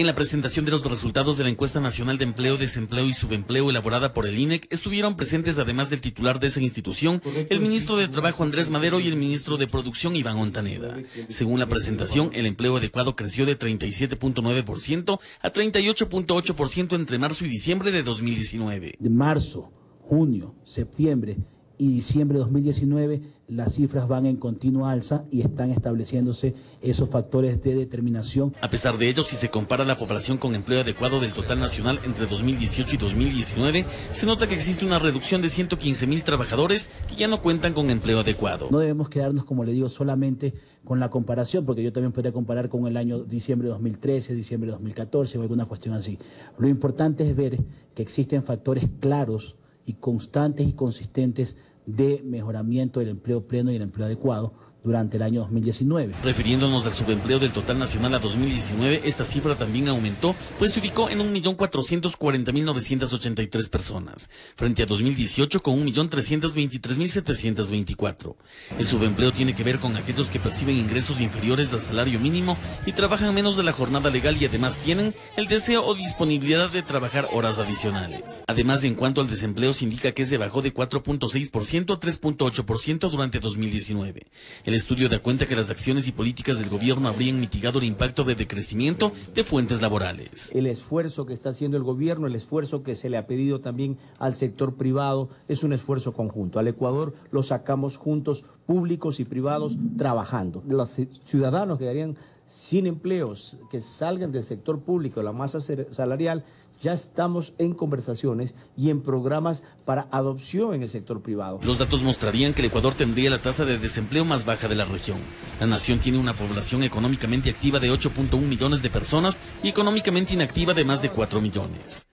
En la presentación de los resultados de la encuesta nacional de empleo, desempleo y subempleo elaborada por el INEC, estuvieron presentes además del titular de esa institución, el ministro de Trabajo Andrés Madero y el ministro de Producción Iván Ontaneda. Según la presentación, el empleo adecuado creció de 37.9% a 38.8% entre marzo y diciembre de 2019. De marzo, junio, septiembre y diciembre de 2019 las cifras van en continua alza y están estableciéndose esos factores de determinación. A pesar de ello, si se compara la población con empleo adecuado del total nacional entre 2018 y 2019, se nota que existe una reducción de 115 mil trabajadores que ya no cuentan con empleo adecuado. No debemos quedarnos, como le digo, solamente con la comparación, porque yo también podría comparar con el año diciembre de 2013, diciembre de 2014 o alguna cuestión así. Lo importante es ver que existen factores claros y constantes y consistentes de mejoramiento del empleo pleno y el empleo adecuado durante el año 2019. Refiriéndonos al subempleo del total nacional a 2019, esta cifra también aumentó, pues se ubicó en 1.440.983 personas, frente a 2018 con 1.323.724. El subempleo tiene que ver con aquellos que perciben ingresos inferiores al salario mínimo y trabajan menos de la jornada legal y además tienen el deseo o disponibilidad de trabajar horas adicionales. Además, en cuanto al desempleo, se indica que se bajó de 4.6% a 3.8% durante 2019. El estudio da cuenta que las acciones y políticas del gobierno habrían mitigado el impacto de decrecimiento de fuentes laborales. El esfuerzo que está haciendo el gobierno, el esfuerzo que se le ha pedido también al sector privado, es un esfuerzo conjunto. Al Ecuador lo sacamos juntos, públicos y privados, trabajando. Los ciudadanos quedarían sin empleos, que salgan del sector público, la masa salarial, ya estamos en conversaciones y en programas para adopción en el sector privado. Los datos mostrarían que el Ecuador tendría la tasa de desempleo más baja de la región. La nación tiene una población económicamente activa de 8.1 millones de personas y económicamente inactiva de más de 4 millones.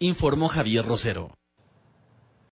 Informó Javier Rosero.